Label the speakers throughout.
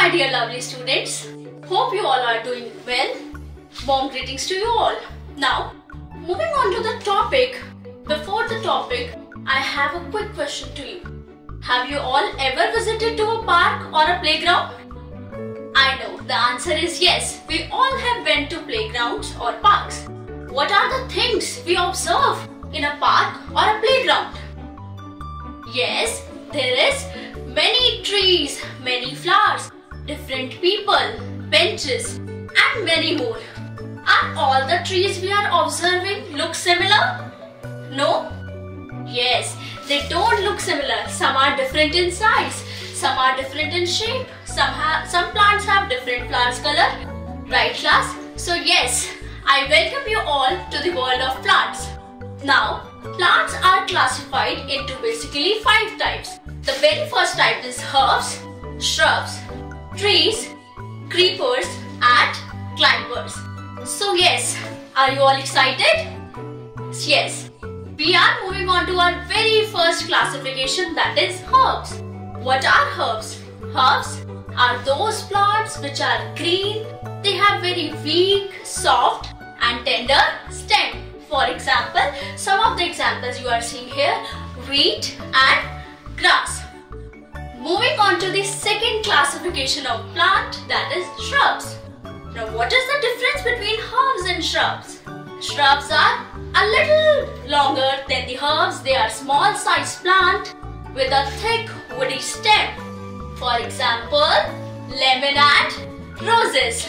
Speaker 1: my dear lovely students. Hope you all are doing well. Warm greetings to you all. Now, moving on to the topic. Before the topic, I have a quick question to you. Have you all ever visited to a park or a playground? I know the answer is yes. We all have went to playgrounds or parks. What are the things we observe in a park or a playground? Yes, there is many trees, many flowers, different people, benches and many more. Are all the trees we are observing look similar? No? Yes, they don't look similar. Some are different in size, some are different in shape, some, have, some plants have different plants color. Right class? So yes, I welcome you all to the world of plants. Now, plants are classified into basically five types. The very first type is herbs, shrubs, trees, creepers and climbers. So yes, are you all excited? Yes, we are moving on to our very first classification that is herbs. What are herbs? Herbs are those plants which are green, they have very weak, soft and tender stem. For example, some of the examples you are seeing here, wheat and grass. To the second classification of plant that is shrubs. Now what is the difference between herbs and shrubs? Shrubs are a little longer than the herbs. They are small sized plant with a thick woody stem. For example, lemon and roses.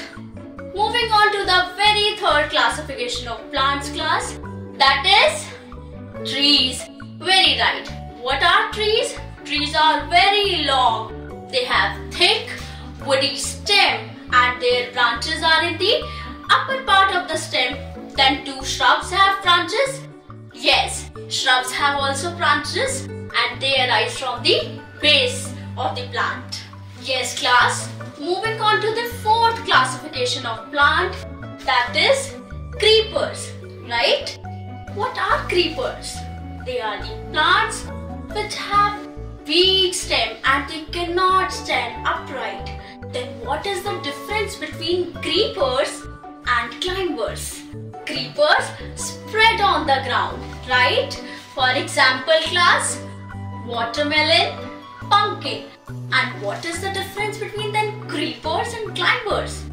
Speaker 1: Moving on to the very third classification of plants class that is trees. Very right. What are trees? Trees are very long. They have thick woody stem and their branches are in the upper part of the stem. Then do shrubs have branches? Yes, shrubs have also branches and they arise from the base of the plant. Yes class, moving on to the fourth classification of plant that is creepers, right? What are creepers? They are the plants which have weak stem and they cannot stand upright. Then what is the difference between creepers and climbers? Creepers spread on the ground, right? For example class, watermelon, pumpkin. And what is the difference between then creepers and climbers?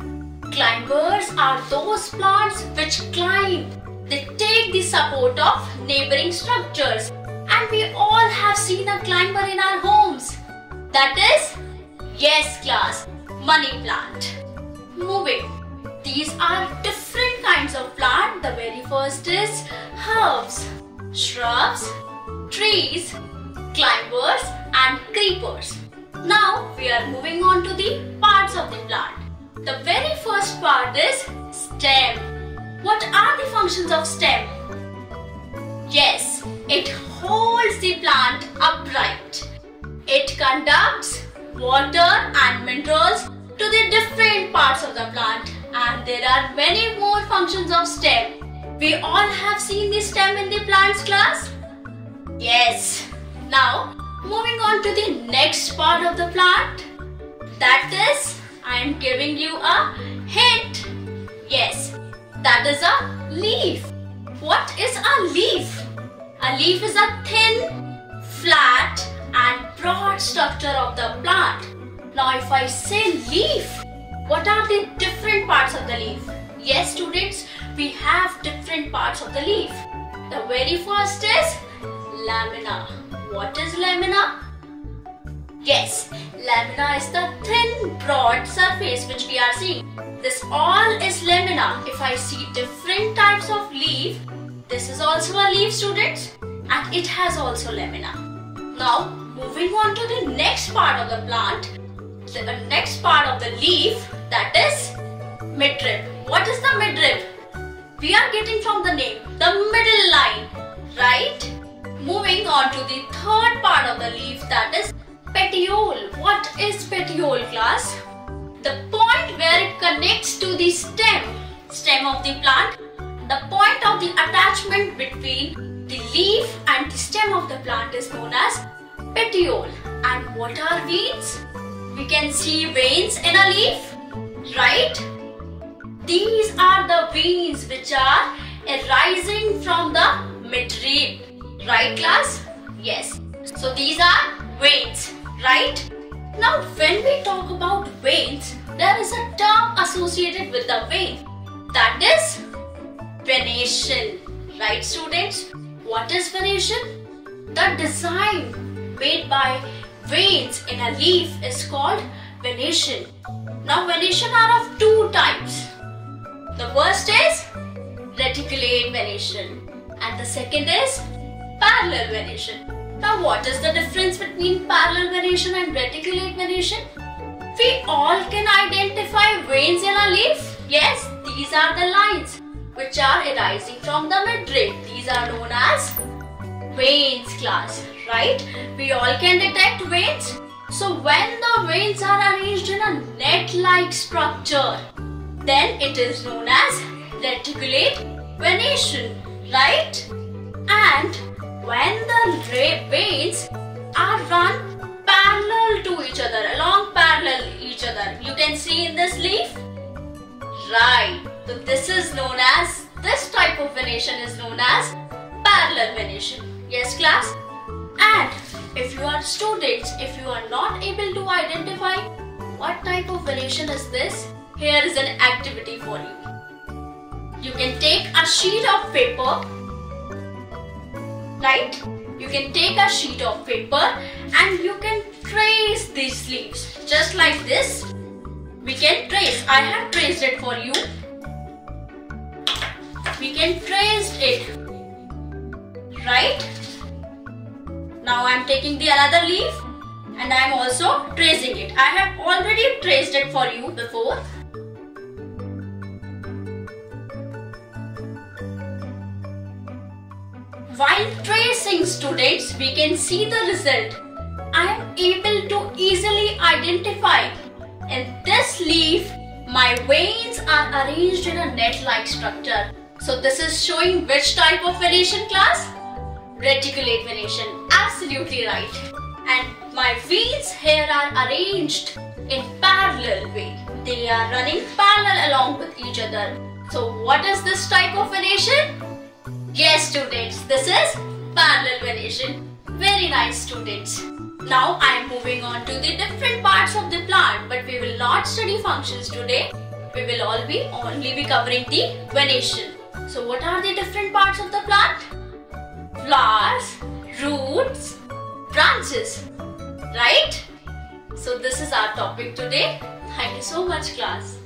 Speaker 1: Climbers are those plants which climb. They take the support of neighboring structures. And we all have seen a climber in our homes. That is, yes class, money plant. Moving. These are different kinds of plant. The very first is herbs, shrubs, trees, climbers and creepers. Now we are moving on to the parts of the plant. The very first part is stem. What are the functions of stem? Yes, it holds the plant upright. It conducts water and minerals to the different parts of the plant and there are many more functions of stem. We all have seen the stem in the plants class? Yes. Now, moving on to the next part of the plant. That is, I am giving you a hint. Yes, that is a leaf. What is a leaf? A leaf is a thin, flat and broad structure of the plant. Now if I say leaf, what are the different parts of the leaf? Yes students, we have different parts of the leaf. The very first is lamina. What is lamina? Yes, lamina is the thin broad surface which we are seeing. This all is lamina. If I see different types of leaf, this is also a leaf students and it has also lamina. Now moving on to the next part of the plant, the uh, next part of the leaf that is midrib. What is the midrib? We are getting from the name, the middle line, right? Moving on to the third part of the leaf that is petiole. What is petiole class? The point where it connects to the stem, stem of the plant, the point of the attachment between the leaf and the stem of the plant is known as petiole. And what are veins? we can see veins in a leaf, right? These are the veins which are arising from the midrib, right class? Yes. So these are veins, right? Now when we talk about veins, there is a term associated with the vein. That is venation. Right students? What is venation? The design made by veins in a leaf is called venation. Now venation are of two types. The first is reticulate venation and the second is parallel venation. Now what is the difference between parallel venation and reticulate venation? We all can identify veins in a leaf. Yes, these are the lines which are arising from the midrib. These are known as veins class, right? We all can detect veins. So when the veins are arranged in a net-like structure, then it is known as reticulate venation, right? And when the veins are run parallel to each other, along parallel each other, you can see in this leaf, right? So this is known as, this type of venation is known as parallel venation. Yes class? And if you are students, if you are not able to identify what type of venation is this, here is an activity for you. You can take a sheet of paper, right? You can take a sheet of paper and you can trace these leaves just like this. We can trace. I have traced it for you. We can trace it, right? Now I am taking the another leaf and I am also tracing it. I have already traced it for you before. While tracing students, we can see the result. I am able to easily identify in this leaf, my veins are arranged in a net-like structure. So this is showing which type of venation class? reticulate venation. Absolutely right. And my veins here are arranged in parallel way. They are running parallel along with each other. So what is this type of venation? Yes students, this is parallel venation. Very nice students. Now I am moving on to the different parts of the plant but we will not study functions today. We will all be only be covering the venation. So what are the different parts of the plant? flowers, roots, branches. Right? So this is our topic today. Thank you so much class.